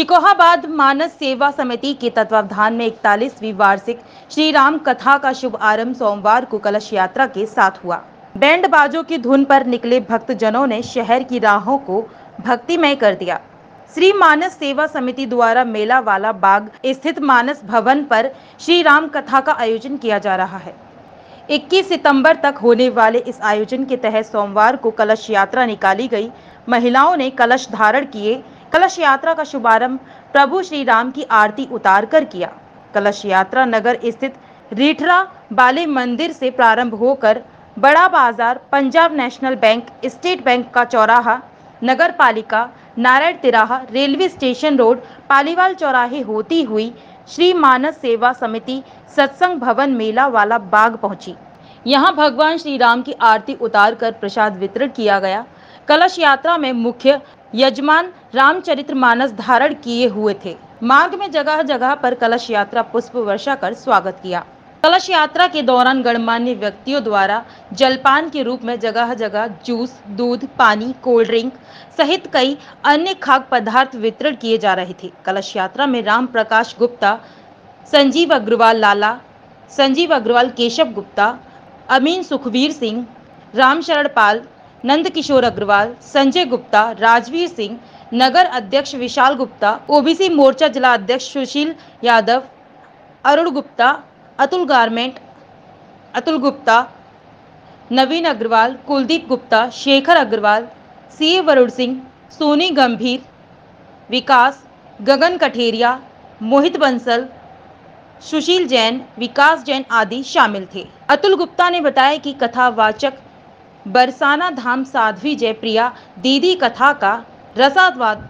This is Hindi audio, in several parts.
शिकोहाबाद मानस सेवा समिति के तत्वावधान में इकतालीसवीं वार्षिक श्री राम कथा का शुभ आरंभ सोमवार को कलश यात्रा के साथ हुआ। बैंड बाजों की धुन पर निकले भक्तजनों ने शहर की राहों को भक्तिमय कर दिया। श्री मानस सेवा समिति द्वारा मेला वाला बाग स्थित मानस भवन पर श्री राम कथा का आयोजन किया जा रहा है। 21 सितंबर तक होने वाले इस आयोजन के तहत सोमवार को कलश यात्रा निकाली गई। महिलाओं ने कलश धारण किए। कलश यात्रा का शुभारंभ प्रभु श्री राम की आरती उतार कर किया। कलश यात्रा नगर स्थित रीठरा बाले मंदिर से प्रारंभ होकर बड़ा बाज़ार, Punjab national bank, state bank का चौराहा नगर पालिका नारायण तिराहा, रेलवे स्टेशन रोड, पालीवाल चौराहे होती हुई श्री मानस सेवा समिति सत्संग भवन मेला वाला बाग पहुँची। यहाँ भगवान श्री राम की आरती उतार कर प्रसाद वितरण किया गया। कलश यात्रा में मुख्य यजमान रामचरित्र मानस धारण किए हुए थे। मार्ग में जगह जगह पर कलश यात्रा पुष्प वर्षा कर स्वागत किया। कलश यात्रा के दौरान गणमान्य व्यक्तियों द्वारा जलपान के रूप में जगह जगह जूस, दूध, पानी, कोल्ड ड्रिंक सहित कई अन्य खाद्य पदार्थ वितरण किए जा रहे थे। कलश यात्रा में राम प्रकाश गुप्ता, संजीव अग्रवाल लाला, संजीव अग्रवाल केशव गुप्ता, अमीन सुखवीर सिंह, रामशरण पाल नंद किशोर अग्रवाल, संजय गुप्ता, राजवीर सिंह, नगर अध्यक्ष विशाल गुप्ता, ओबीसी मोर्चा जिला अध्यक्ष सुशील यादव, अरुण गुप्ता, अतुल गारमेंट, अतुल गुप्ता, नवीन अग्रवाल, कुलदीप गुप्ता, शेखर अग्रवाल सी वरुण सिंह, सोनी गंभीर, विकास, गगन कठेरिया, मोहित बंसल, सुशील जैन, विकास जैन आदि शामिल थे। अतुल गुप्ता ने बताया कि कथावाचक बरसाना धाम साध्वी जयप्रिया, दीदी कथा का रसास्वाद।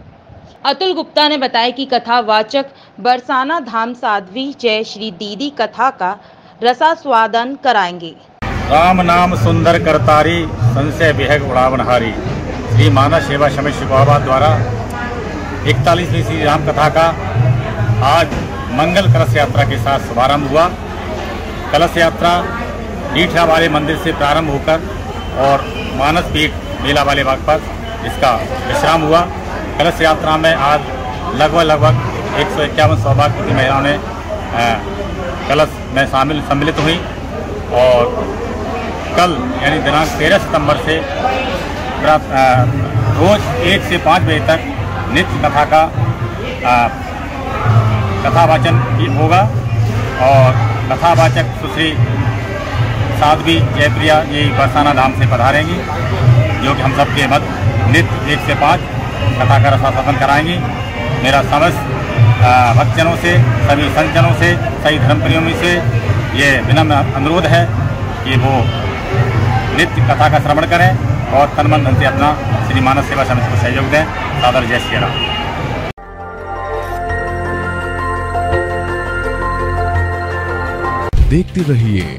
अतुल गुप्ता ने बताया कि कथावाचक बरसाना धाम साध्वी जय श्री दीदी कथा का रसास्वादन कराएँगे। राम नाम सुंदर करतारी, संशय विहग उड़ावनहारी श्री मानव सेवा समिति शिकोहाबाद द्वारा इकतालीसवीं श्री राम कथा का आज मंगल कलश यात्रा के साथ शुभारंभ हुआ। कलश यात्रा नीठा वाले मंदिर से प्रारंभ होकर और मानस पीठ मेला वाले बाग पर इसका विश्राम हुआ। कलश यात्रा में आज लगभग लगभग एक सौ इक्यावन सौभाग्यवती महिलाओं ने कलश में शामिल, सम्मिलित हुई और कल यानी दिनांक तेरह सितंबर से रोज एक से पाँच बजे तक नित्य कथा का कथावाचन होगा और कथावाचक सुश्री साध्वी जयप्रिया ये बरसाना धाम से पधारेंगी, जो कि हम सबके मत नित्य एक से पाँच कथा का रसाशासन कराएँगी। मेरा समस्त भक्तजनों से, सभी संतजनों से सही धर्मप्रियों से ये विनम्र अनुरोध है कि वो नित्य कथा का श्रवण करें और तनमन धन से अपना श्री मानस सेवा समिति को सहयोग दें। सादर जय श्री राम। देखते रहिए